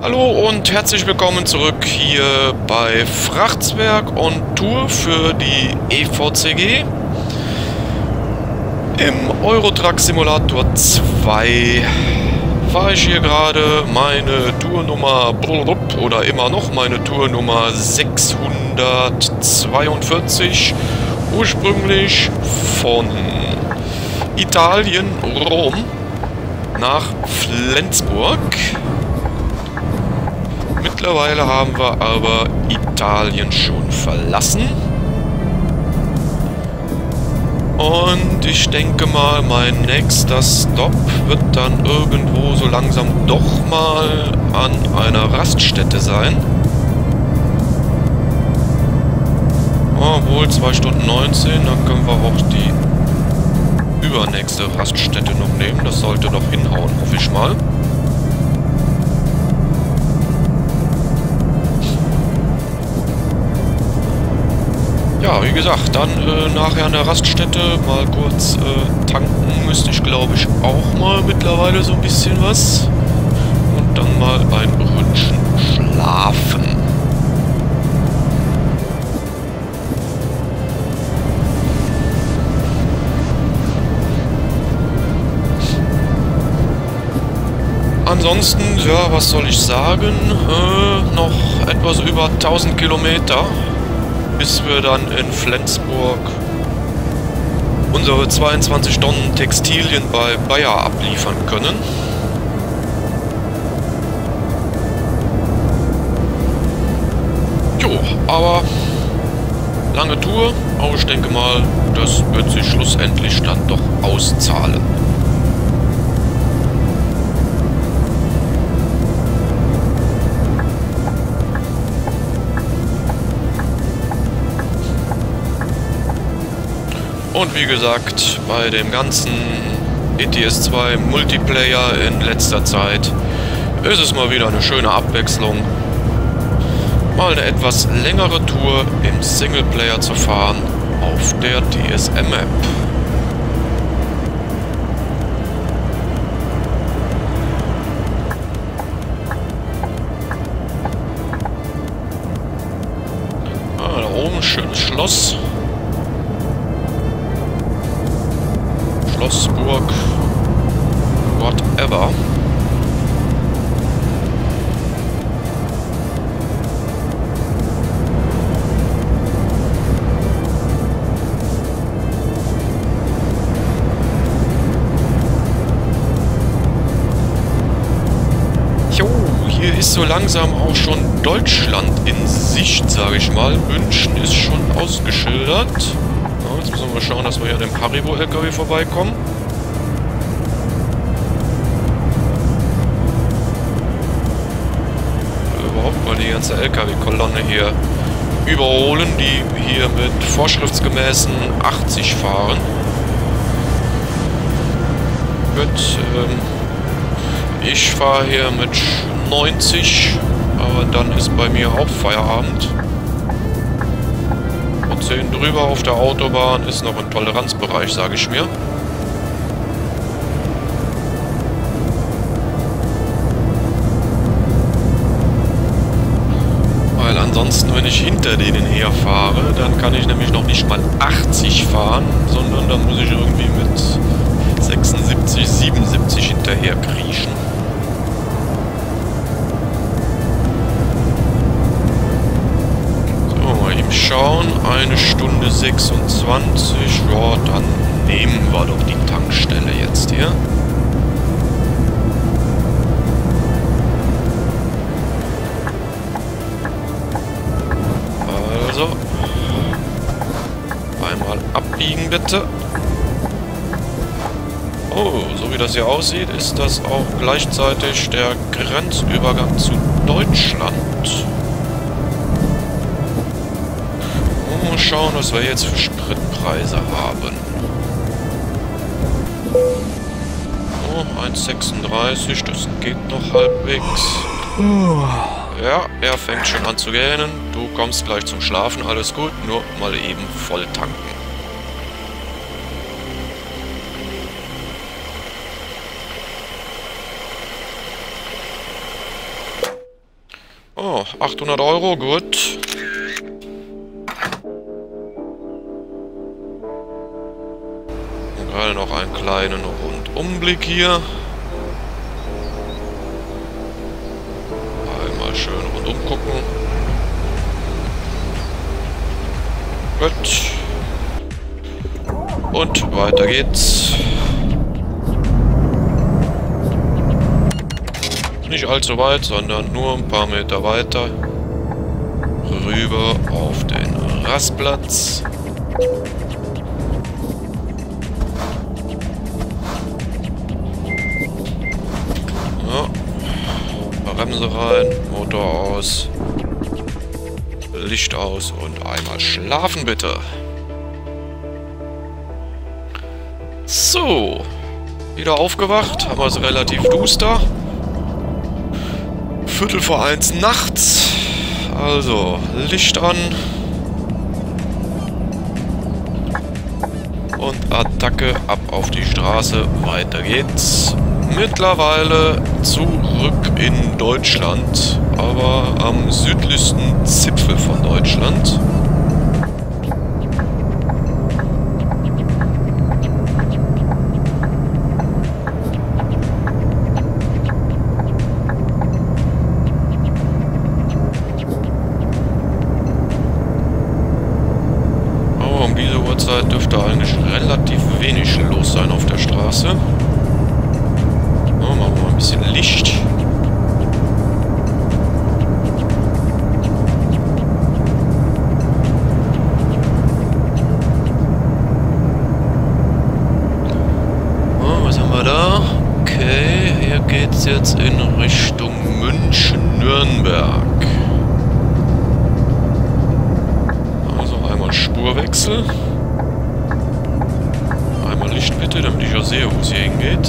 Hallo und herzlich willkommen zurück hier bei Frachtswerk und Tour für die EVCG im Eurotruck Simulator 2 fahre ich hier gerade meine Tournummer oder immer noch meine Tournummer 642 ursprünglich von Italien Rom nach Flensburg Mittlerweile haben wir aber Italien schon verlassen. Und ich denke mal, mein nächster Stop wird dann irgendwo so langsam doch mal an einer Raststätte sein. Obwohl, 2 Stunden 19, dann können wir auch die übernächste Raststätte noch nehmen. Das sollte doch hinhauen, hoffe ich mal. Ja, wie gesagt, dann äh, nachher an der Raststätte mal kurz äh, tanken müsste ich, glaube ich, auch mal mittlerweile so ein bisschen was. Und dann mal ein Ründchen schlafen. Ansonsten, ja, was soll ich sagen? Äh, noch etwas über 1000 Kilometer bis wir dann in Flensburg unsere 22 Tonnen Textilien bei Bayer abliefern können. Jo, aber lange Tour, aber ich denke mal, das wird sich schlussendlich dann doch auszahlen. Und wie gesagt, bei dem ganzen ETS 2 Multiplayer in letzter Zeit ist es mal wieder eine schöne Abwechslung. Mal eine etwas längere Tour im Singleplayer zu fahren auf der DSM-Map. Ah, da oben schönes Schloss. Schlossburg, whatever. Jo, hier ist so langsam auch schon Deutschland in Sicht, sage ich mal. München ist schon ausgeschildert. Jetzt müssen wir schauen, dass wir hier an dem Haribo-LKW vorbeikommen. Überhaupt mal die ganze LKW-Kolonne hier überholen, die hier mit vorschriftsgemäßen 80 fahren. Gut, ähm, ich fahre hier mit 90, aber dann ist bei mir auch Feierabend. 10 drüber auf der Autobahn ist noch ein Toleranzbereich, sage ich mir. Weil ansonsten, wenn ich hinter denen herfahre, dann kann ich nämlich noch nicht mal 80 fahren, sondern dann muss ich irgendwie mit 76, 77 hinterher kriechen. Schauen. Eine Stunde 26. Ja, dann nehmen wir doch die Tankstelle jetzt hier. Also. Einmal abbiegen bitte. Oh, so wie das hier aussieht, ist das auch gleichzeitig der Grenzübergang zu Deutschland. Schauen, was wir jetzt für Spritpreise haben. Oh, 1,36, das geht noch halbwegs. Ja, er fängt schon an zu gähnen. Du kommst gleich zum Schlafen, alles gut. Nur mal eben voll tanken. Oh, 800 Euro, gut. Kleinen Rundumblick hier. Einmal schön rundum gucken. Gut. Und weiter geht's. Nicht allzu weit, sondern nur ein paar Meter weiter. Rüber auf den Rastplatz. Bremse rein, Motor aus, Licht aus und einmal schlafen bitte. So. Wieder aufgewacht, haben wir es relativ duster. Viertel vor eins nachts. Also, Licht an. Und Attacke ab auf die Straße. Weiter geht's. Mittlerweile zurück in Deutschland, aber am südlichsten Zipfel von Deutschland. Damit ich auch sehe, wo es hier hingeht.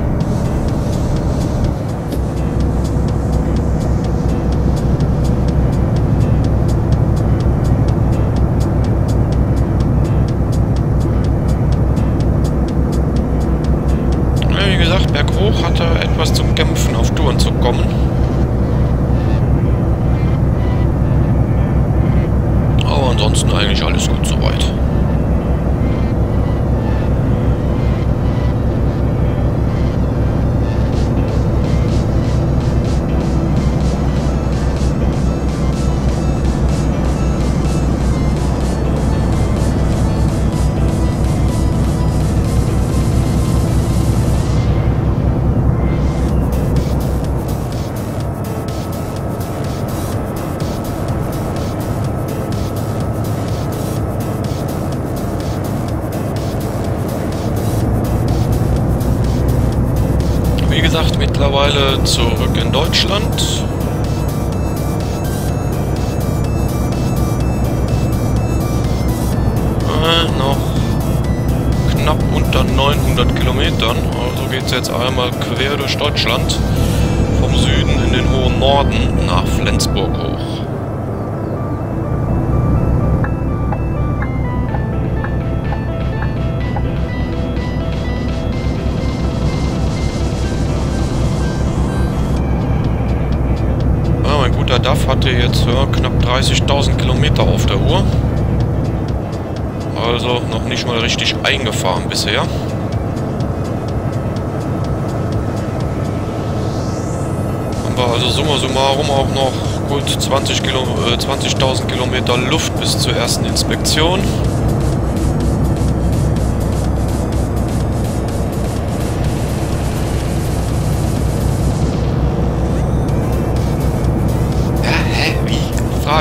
berghoch hatte etwas zu kämpfen, auf Touren zu kommen. Aber ansonsten eigentlich alles gut soweit. Zurück in Deutschland. Äh, noch knapp unter 900 Kilometern. Also geht es jetzt einmal quer durch Deutschland. Vom Süden in den hohen Norden nach Flensburg hoch. Hatte jetzt ja, knapp 30.000 Kilometer auf der Uhr. Also noch nicht mal richtig eingefahren bisher. Haben wir also summa summarum auch noch gut 20.000 Kilo, äh, 20 Kilometer Luft bis zur ersten Inspektion.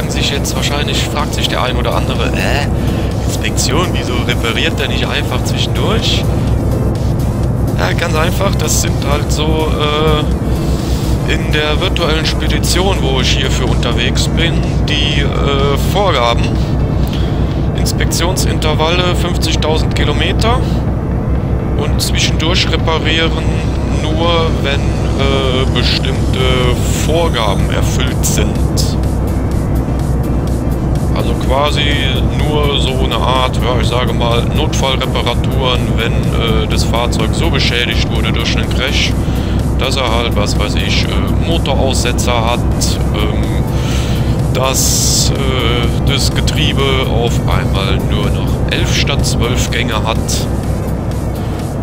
Sich jetzt wahrscheinlich, fragt sich der ein oder andere, äh, Inspektion, wieso repariert der nicht einfach zwischendurch? Ja, ganz einfach, das sind halt so, äh, in der virtuellen Spedition, wo ich hierfür unterwegs bin, die äh, Vorgaben. Inspektionsintervalle 50.000 Kilometer und zwischendurch reparieren nur, wenn äh, bestimmte Vorgaben erfüllt sind. Also quasi nur so eine Art, ja, ich sage mal, Notfallreparaturen, wenn äh, das Fahrzeug so beschädigt wurde durch einen Crash, dass er halt, was weiß ich, äh, Motoraussetzer hat, ähm, dass äh, das Getriebe auf einmal nur noch 11 statt 12 Gänge hat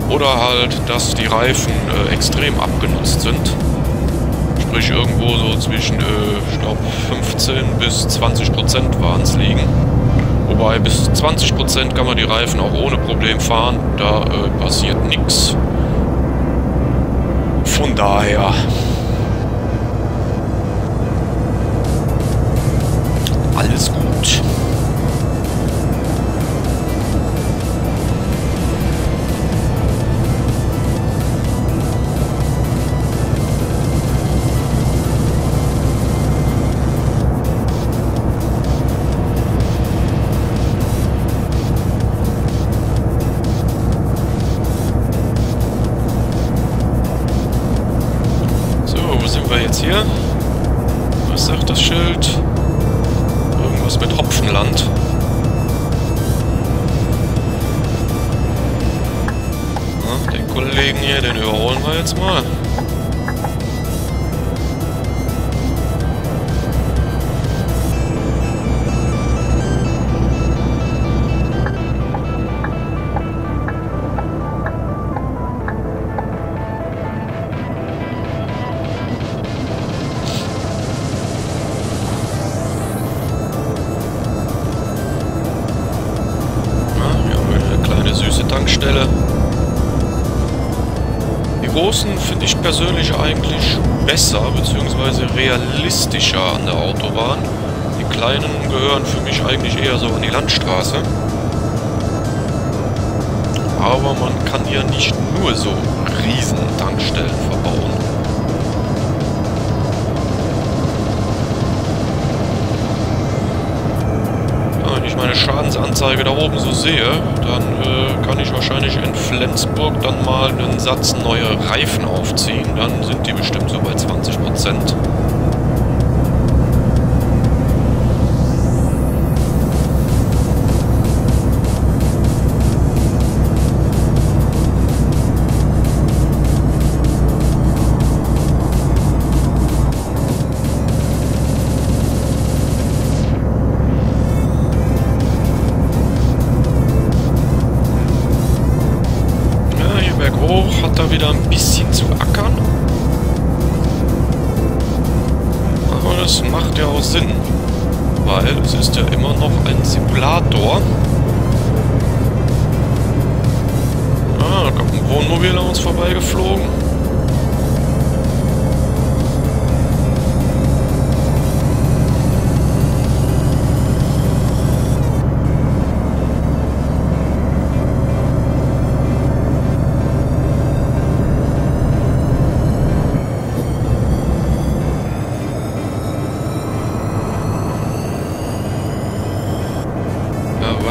oder halt, dass die Reifen äh, extrem abgenutzt sind. Sprich irgendwo so zwischen, äh, ich glaube, 15 bis 20 Prozent waren es liegen. Wobei bis 20 Prozent kann man die Reifen auch ohne Problem fahren. Da äh, passiert nichts. Von daher alles gut. Überholen wir jetzt mal. Großen finde ich persönlich eigentlich besser bzw. realistischer an der Autobahn. Die kleinen gehören für mich eigentlich eher so an die Landstraße. Aber man kann ja nicht nur so riesen Tankstellen verbauen. Meine Schadensanzeige da oben so sehe, dann äh, kann ich wahrscheinlich in Flensburg dann mal einen Satz neue Reifen aufziehen. Dann sind die bestimmt so bei 20 Prozent. Berghoch hat er wieder ein bisschen zu ackern. Aber das macht ja auch Sinn. Weil es ist ja immer noch ein Simulator. Ah, da kommt ein Wohnmobil an uns vorbeigeflogen.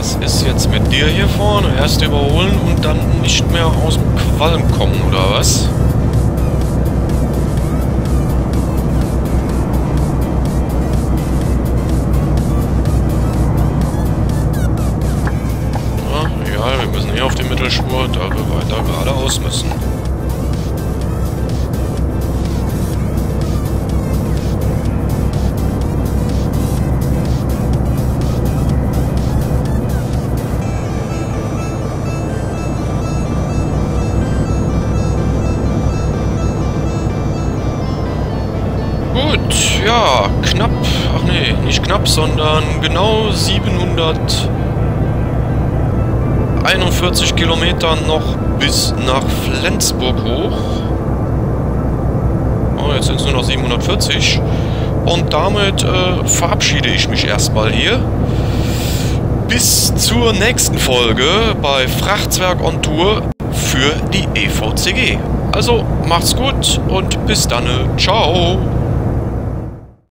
Was ist jetzt mit dir hier vorne? Erst überholen und dann nicht mehr aus dem Qualm kommen, oder was? Ja, egal, wir müssen hier auf die Mittelspur, da wir weiter geradeaus müssen. Knapp, sondern genau 741 Kilometer noch bis nach Flensburg hoch. Oh, jetzt sind es nur noch 740. Und damit äh, verabschiede ich mich erstmal hier. Bis zur nächsten Folge bei Frachtzwerg on Tour für die EVCG. Also macht's gut und bis dann. Ciao.